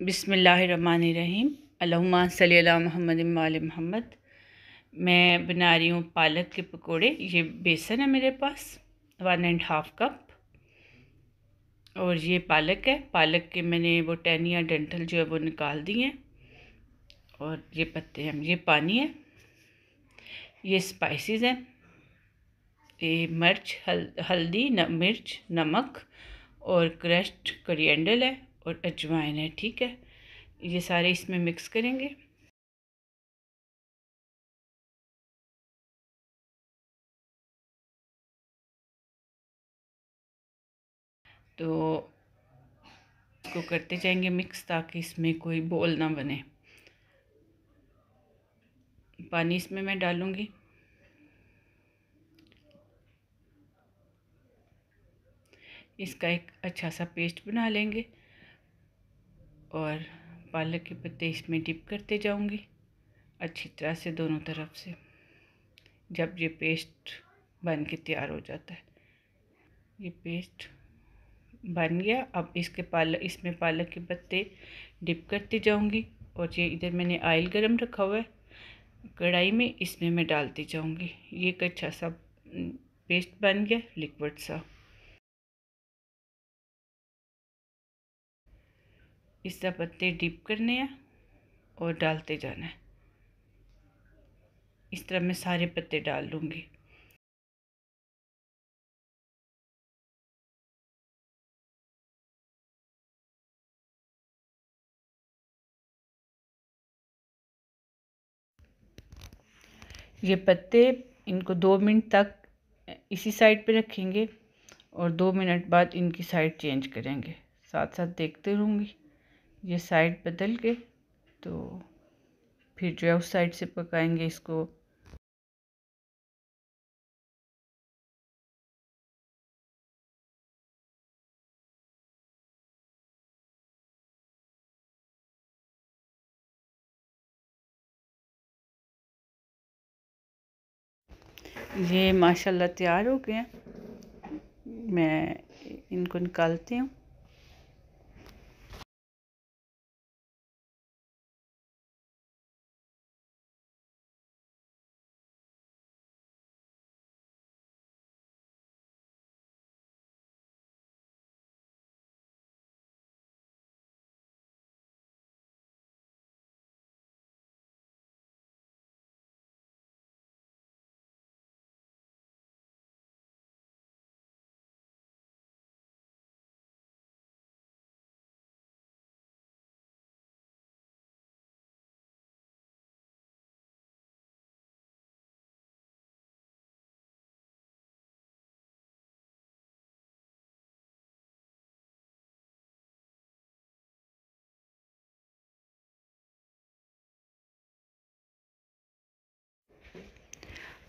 बिसमीम अल्लाहुम्मा सल्ली अला मोहम्मद मैं बना रही हूँ पालक के पकोड़े। ये बेसन है मेरे पास वन एंड हाफ़ कप और ये पालक है। पालक के मैंने वो टहनिया डेंटल जो है वो निकाल दिए हैं। और ये पत्ते हैं ये पानी है। ये स्पाइसेस हैं। ये मिर्च हल हल्दी न, मिर्च नमक और क्रश्ड करिएंडल है। और अजवाइन है, ठीक है? ये सारे इसमें मिक्स करेंगे। तो इसको करते जाएँगे मिक्स ताकि इसमें कोई बोल ना बने। पानी इसमें मैं डालूँगी। इसका एक अच्छा सा पेस्ट बना लेंगे। और पालक के पत्ते इसमें डिप करते जाऊँगी। अच्छी तरह से दोनों तरफ़ से, जब ये पेस्ट बन के तैयार हो जाता है। ये पेस्ट बन गया। अब इसके पालक इसमें पालक के पत्ते डिप करती जाऊँगी और ये इधर मैंने आयल गरम रखा हुआ है। कढ़ाई में इसमें मैं डालती जाऊँगी। ये एक अच्छा सा पेस्ट बन गया लिक्विड सा। इस तरह पत्ते डिप करने हैं और डालते जाना है। इस तरह मैं सारे पत्ते डाल लूँगी। ये पत्ते इनको दो मिनट तक इसी साइड पे रखेंगे और दो मिनट बाद इनकी साइड चेंज करेंगे। साथ साथ देखते रहूँगी। ये साइड बदल के तो फिर जो है उस साइड से पकाएँगे इसको। ये माशाल्लाह तैयार हो गए हैं। मैं इनको निकालती हूँ।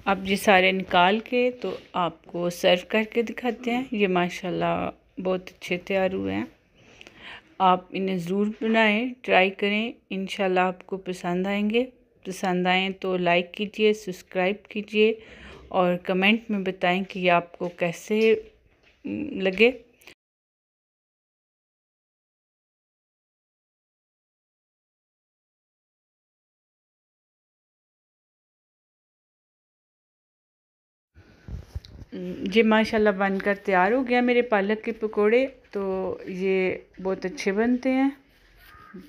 अब ये सारे निकाल के तो आपको सर्व करके दिखाते हैं। ये माशाल्लाह बहुत अच्छे तैयार हुए हैं। आप इन्हें ज़रूर बनाएँ ट्राई करें। इन आपको पसंद आएँगे। पसंद आएँ तो लाइक कीजिए सब्सक्राइब कीजिए और कमेंट में बताएँ कि आपको कैसे लगे। ये माशाल्लाह बनकर तैयार हो गया मेरे पालक के पकोड़े तो ये बहुत अच्छे बनते हैं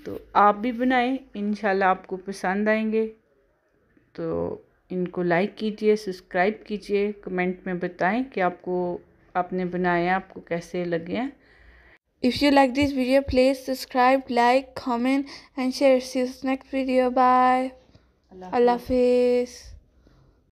तो आप भी बनाएँ इंशाल्लाह आपको पसंद आएँगे तो इनको लाइक कीजिए सब्सक्राइब कीजिए कमेंट में बताएँ कि आपको आपने बनाया आपको कैसे लगे हैं If you like this video, please subscribe, like, comment and share. See you next video. Bye. Allah Hafiz.